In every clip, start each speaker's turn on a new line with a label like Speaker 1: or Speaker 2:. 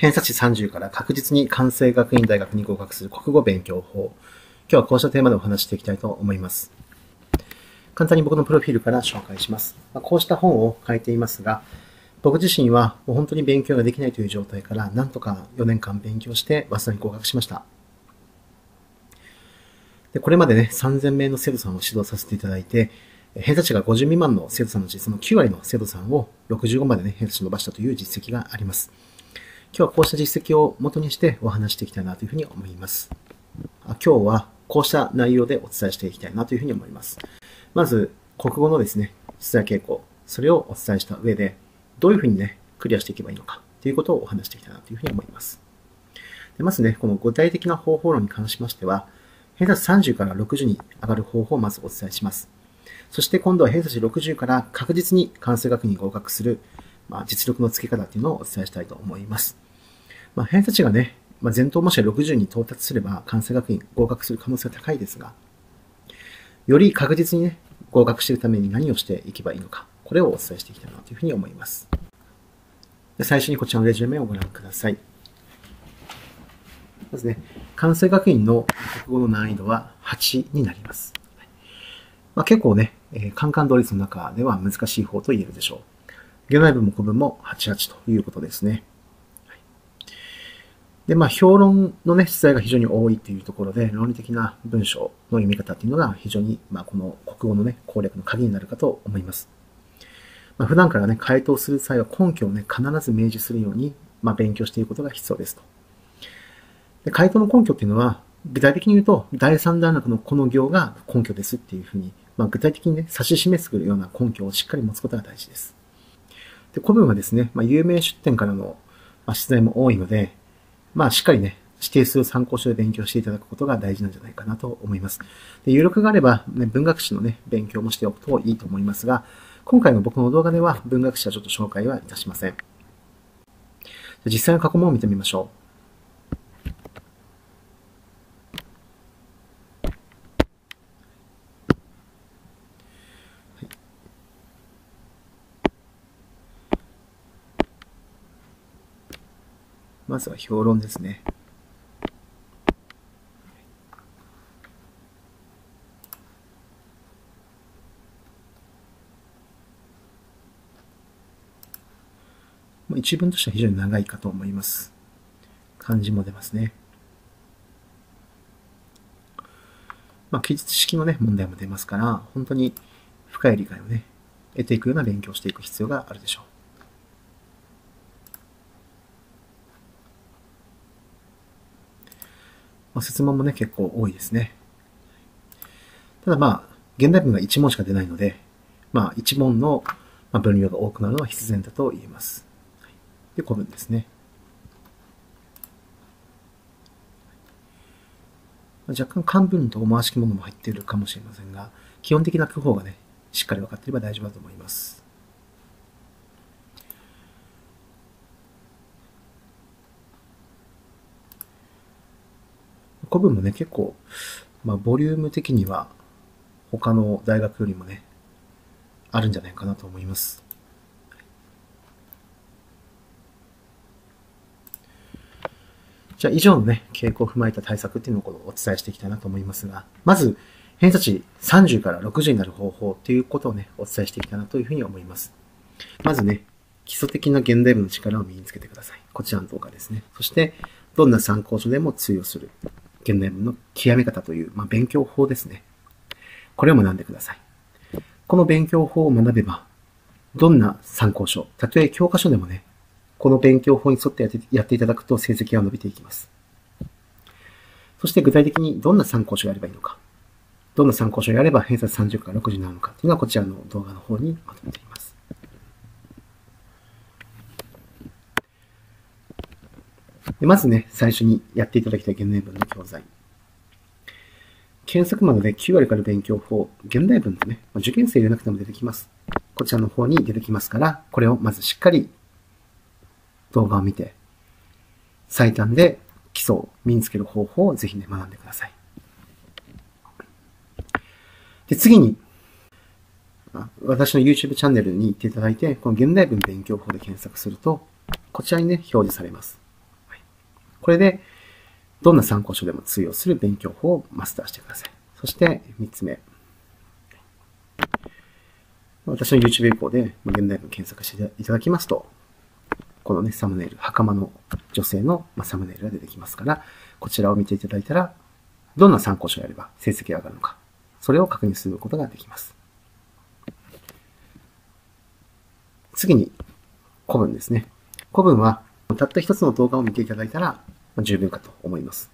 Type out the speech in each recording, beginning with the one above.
Speaker 1: 偏差値30から確実に関西学院大学に合格する国語勉強法。今日はこうしたテーマでお話していきたいと思います。簡単に僕のプロフィールから紹介します。こうした本を書いていますが、僕自身はもう本当に勉強ができないという状態からなんとか4年間勉強して早稲田に合格しました。でこれまでね、3000名の生徒さんを指導させていただいて、偏差値が50未満の生徒さんのうち、その9割の生徒さんを65までね、偏差値伸ばしたという実績があります。今日はこうした実績を元にしてお話していきたいなというふうに思います。今日はこうした内容でお伝えしていきたいなというふうに思います。まず、国語のですね、出題傾向、それをお伝えした上で、どういうふうにね、クリアしていけばいいのかということをお話していきたいなというふうに思います。でまずね、この具体的な方法論に関しましては、偏差値30から60に上がる方法をまずお伝えします。そして今度は偏差値60から確実に関数学に合格するまあ、実力の付け方っていうのをお伝えしたいと思います。まあ、偏差値がね、まあ、前頭模試60に到達すれば、関西学院合格する可能性は高いですが、より確実にね、合格していくために何をしていけばいいのか、これをお伝えしていきたいなというふうに思います。で最初にこちらのレジュメをご覧ください。まずね、関西学院の国語の難易度は8になります。まあ、結構ね、えー、カンカン同率の中では難しい方と言えるでしょう。現内文も古文も88ということですね。で、まあ、評論のね、出題が非常に多いっていうところで、論理的な文章の読み方っていうのが非常に、まあ、この国語のね、攻略の鍵になるかと思います。まあ、普段からね、回答する際は根拠をね、必ず明示するように、まあ、勉強していくことが必要ですと。で回答の根拠っていうのは、具体的に言うと、第三段落のこの行が根拠ですっていうふうに、まあ、具体的にね、指し示すような根拠をしっかり持つことが大事です。で、古文はですね、まあ、有名出典からの、まあ、出題も多いので、まあ、しっかりね、指定する参考書で勉強していただくことが大事なんじゃないかなと思います。で有力があれば、ね、文学史のね、勉強もしておくといいと思いますが、今回の僕の動画では文学史はちょっと紹介はいたしません。実際の過去問を見てみましょう。まずは評論ですね。一文としては非常に長いかと思います。漢字も出ますね。まあ、記述式のね、問題も出ますから、本当に深い理解をね、得ていくような勉強をしていく必要があるでしょう。まあ、説問もね、結構多いですね。ただまあ、現代文が1問しか出ないので、まあ、1問の分量が多くなるのは必然だと言えます。で、古文ですね。若干漢文と回し物ものも入っているかもしれませんが、基本的な句法がね、しっかり分かっていれば大丈夫だと思います。古文もね、結構、まあ、ボリューム的には、他の大学よりもね、あるんじゃないかなと思います。じゃあ以上のね、傾向を踏まえた対策っていうのをお伝えしていきたいなと思いますが、まず、偏差値30から60になる方法っていうことをね、お伝えしていきたいなというふうに思います。まずね、基礎的な現代文の力を身につけてください。こちらの動画ですね。そして、どんな参考書でも通用する。現代文の極め方という、まあ、勉強法ですね。これを学んでください。この勉強法を学べば、どんな参考書、たとえ教科書でもね、この勉強法に沿ってやってやっていただくと成績が伸びていきます。そして具体的にどんな参考書をやればいいのか、どんな参考書をやれば偏差30から60なのかというのはこちらの動画の方にまとめています。でまずね、最初にやっていただきたい現代文の教材。検索窓で9割から勉強法、現代文とね、受験生入れなくても出てきます。こちらの方に出てきますから、これをまずしっかり動画を見て、最短で基礎を身につける方法をぜひね、学んでください。で、次に、私の YouTube チャンネルに行っていただいて、この現代文勉強法で検索すると、こちらにね、表示されます。これで、どんな参考書でも通用する勉強法をマスターしてください。そして3つ目。私の YouTube 以降で現代文検索していただきますと、このね、サムネイル、袴の女性のサムネイルが出てきますから、こちらを見ていただいたら、どんな参考書をやれば成績が上がるのか、それを確認することができます。次に、古文ですね。古文は、たった一つの動画を見ていただいたら、十分かと思います。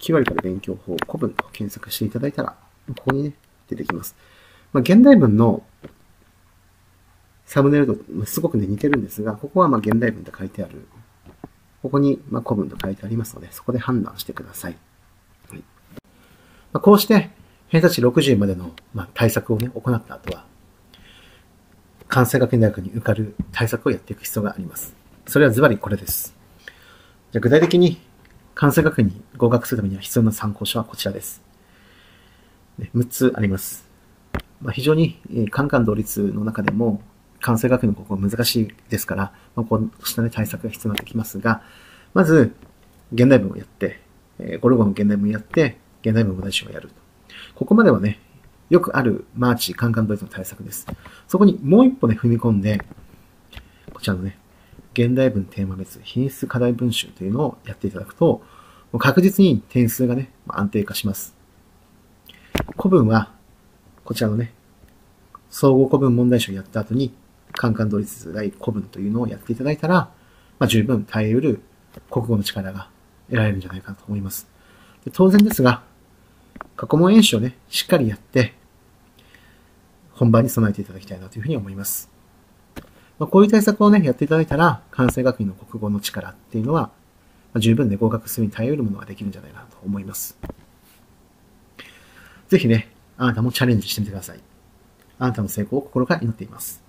Speaker 1: 9割から勉強法古文と検索していただいたら、ここにね、出てきます。まあ、現代文のサムネイルとすごくね、似てるんですが、ここはま現代文と書いてある。ここにま古文と書いてありますので、そこで判断してください。はいまあ、こうして、偏差値60までのま対策をね、行った後は、関西学院大学に受かる対策をやっていく必要があります。それはズバリこれです。じゃ具体的に関西学院に合格するためには必要な参考書はこちらです。6つあります。まあ、非常に、えカンカン同率の中でも関西学院のここ難しいですから、まあ、こうした、ね、対策が必要になってきますが、まず、現代文をやって、えゴルゴの現代文をやって、現代文語題集をやる。ここまではね、よくあるマーチ、カンカンドイツの対策です。そこにもう一歩ね、踏み込んで、こちらのね、現代文テーマ別品質課題文集というのをやっていただくと、もう確実に点数がね、安定化します。古文は、こちらのね、総合古文問題集をやった後に、カンカン同率大古文というのをやっていただいたら、まあ、十分耐えうる国語の力が得られるんじゃないかなと思います。で当然ですが、過去問演習をね、しっかりやって、本番に備えていただきたいなというふうに思います。まあ、こういう対策をね、やっていただいたら、関西学院の国語の力っていうのは、まあ、十分で、合格するに耐えうるものができるんじゃないかなと思います。ぜひね、あなたもチャレンジしてみてください。あなたの成功を心から祈っています。